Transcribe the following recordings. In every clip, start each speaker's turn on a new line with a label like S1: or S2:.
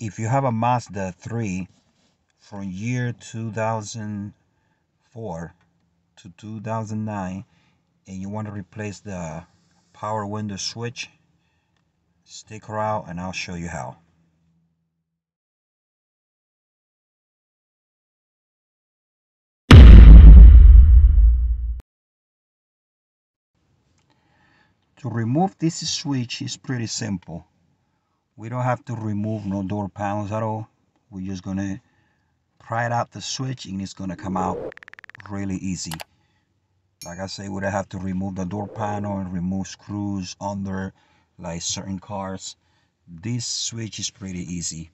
S1: if you have a Mazda 3 from year 2004 to 2009 and you want to replace the power window switch stick around and I'll show you how To remove this switch is pretty simple. We don't have to remove no door panels at all. We're just gonna pry it out the switch and it's gonna come out really easy. Like I say, we don't have to remove the door panel and remove screws under like certain cars. This switch is pretty easy.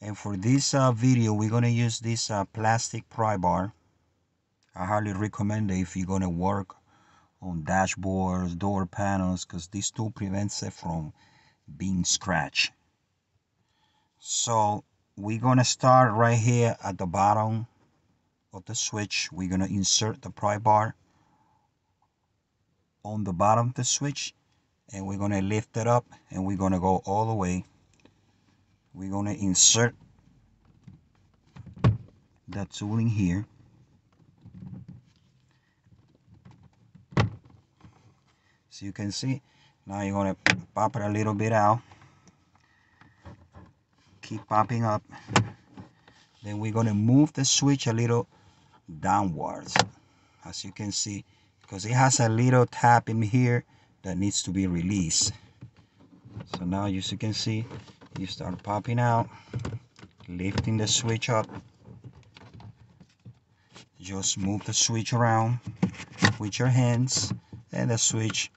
S1: And for this uh, video, we're gonna use this uh, plastic pry bar. I highly recommend it if you're gonna work on dashboards, door panels, because this tool prevents it from being scratched. So we're gonna start right here at the bottom of the switch. We're gonna insert the pry bar on the bottom of the switch and we're gonna lift it up and we're gonna go all the way. We're gonna insert that tooling here so you can see now you're going to pop it a little bit out. Keep popping up. Then we're going to move the switch a little downwards as you can see because it has a little tab in here that needs to be released. So now as you can see you start popping out lifting the switch up. Just move the switch around with your hands and the switch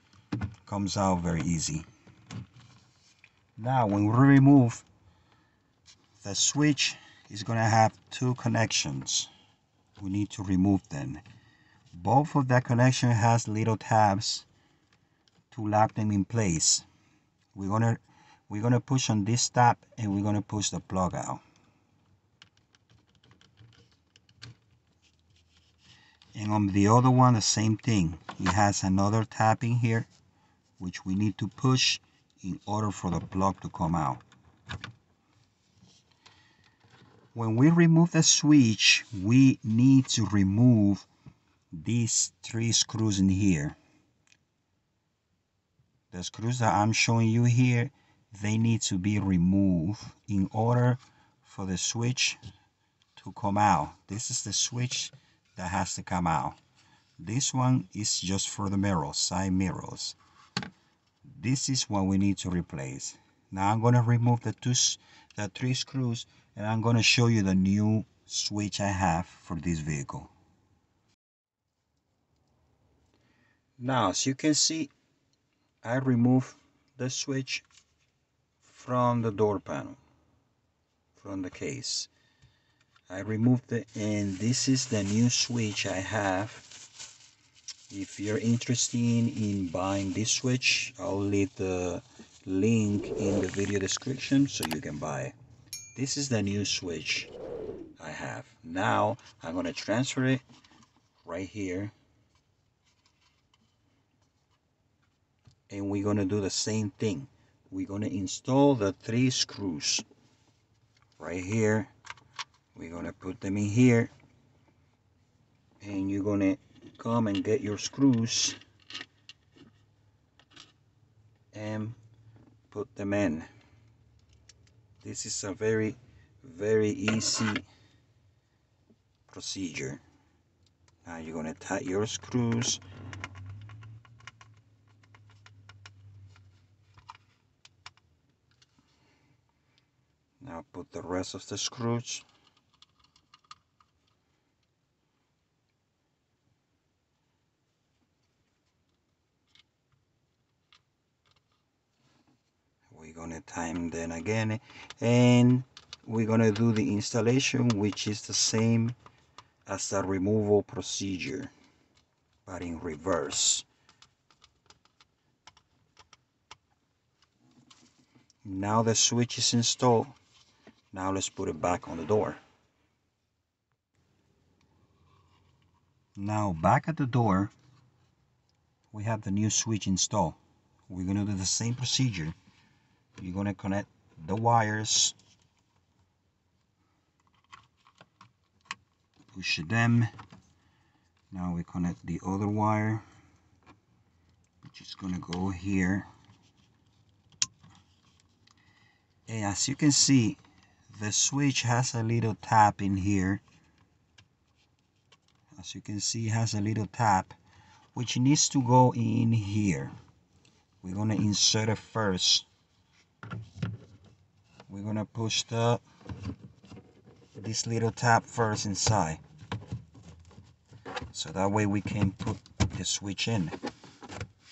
S1: comes out very easy. Now when we remove the switch is going to have two connections. We need to remove them. Both of that connection has little tabs to lock them in place. We're going to we're going to push on this tab and we're going to push the plug out. And on the other one the same thing. It has another tab in here which we need to push in order for the plug to come out. When we remove the switch, we need to remove these three screws in here. The screws that I'm showing you here, they need to be removed in order for the switch to come out. This is the switch that has to come out. This one is just for the mirrors, side mirrors this is what we need to replace. Now I'm going to remove the two the three screws and I'm going to show you the new switch I have for this vehicle. Now as you can see I removed the switch from the door panel from the case. I removed it and this is the new switch I have if you're interested in buying this switch I'll leave the link in the video description so you can buy this is the new switch I have. Now I'm going to transfer it right here. And we're going to do the same thing. We're going to install the three screws right here. We're going to put them in here. And you're going to come and get your screws and put them in. This is a very very easy procedure. Now you're going to tighten your screws. Now put the rest of the screws gonna time then again and we're gonna do the installation which is the same as the removal procedure but in reverse. Now the switch is installed. Now let's put it back on the door. Now back at the door we have the new switch installed. We're going to do the same procedure you're going to connect the wires. Push them. Now we connect the other wire. Which is gonna go here. And as you can see the switch has a little tap in here. As you can see has a little tap which needs to go in here. We're gonna insert it first we're gonna push the this little tap first inside. So that way we can put the switch in.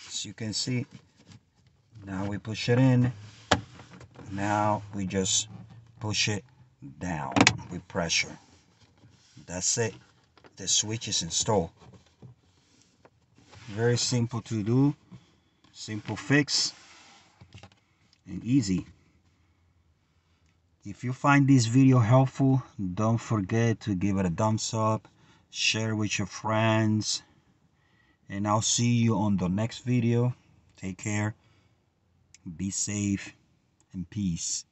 S1: As you can see now we push it in. Now we just push it down with pressure. That's it. The switch is installed. Very simple to do. Simple fix and easy. If you find this video helpful don't forget to give it a thumbs up share with your friends and I'll see you on the next video. Take care. Be safe and peace.